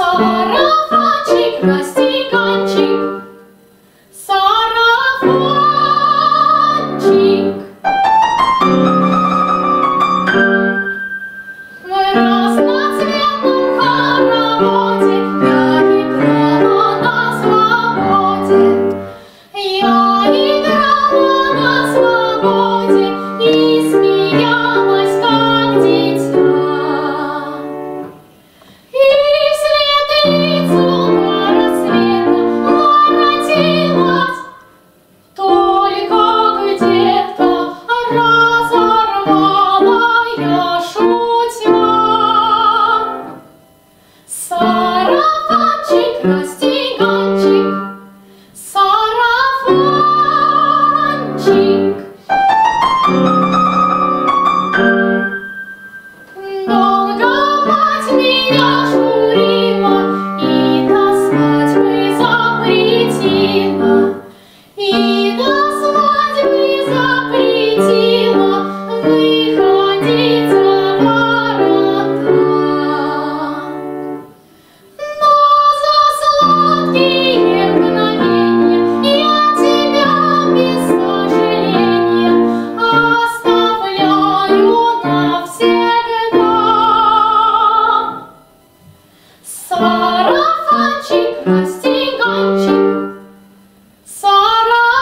sorrow. прошу тебя, сам. Сарафанчик, расстеганчик, сарафанчик.